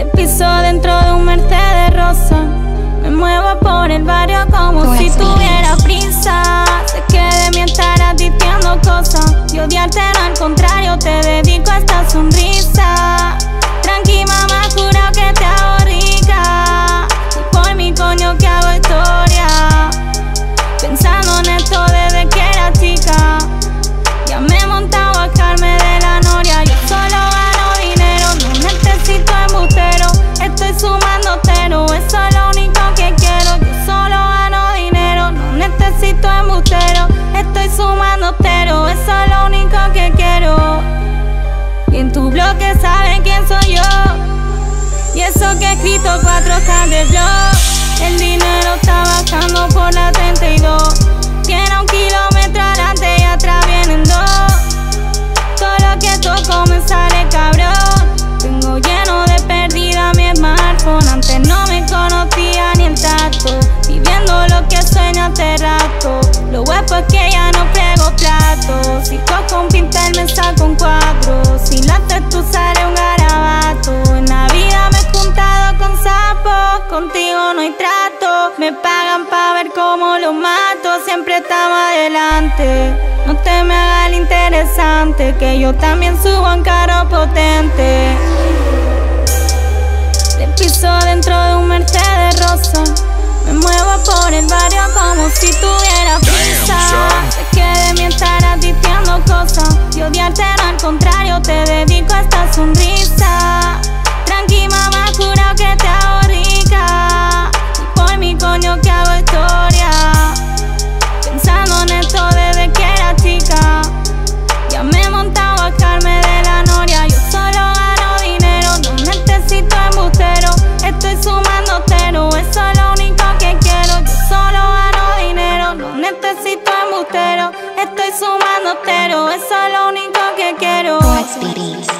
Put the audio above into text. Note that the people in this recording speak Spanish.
Te piso dentro de un Mercedes rosa. repito, 4K de blog. El dinero está bajando por la 32. Me pagan pa' ver cómo lo mato, siempre estaba adelante. No te me hagas el interesante, que yo también subo en caro potente. Te piso dentro de un Mercedes rosa. Me muevo por el barrio como si tuviera prisa. Cuts Beats.